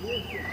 Gracias.